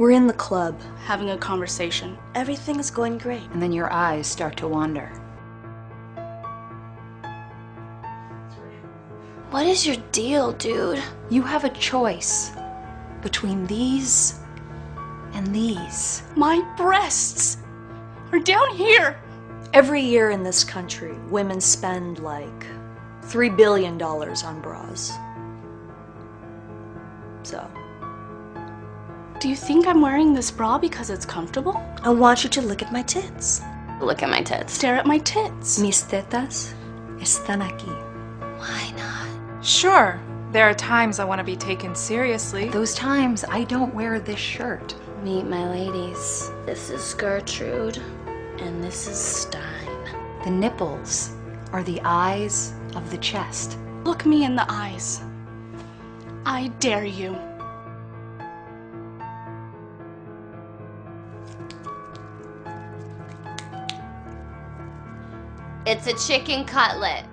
We're in the club. Having a conversation. Everything's going great. And then your eyes start to wander. What is your deal, dude? You have a choice between these and these. My breasts are down here. Every year in this country, women spend like $3 billion on bras. So, Do you think I'm wearing this bra because it's comfortable? I want you to look at my tits. Look at my tits. Stare at my tits. Mis tetas están aquí. Why not? Sure, there are times I want to be taken seriously. Those times I don't wear this shirt. Meet my ladies. This is Gertrude, and this is Stein. The nipples are the eyes of the chest. Look me in the eyes. I dare you. It's a chicken cutlet.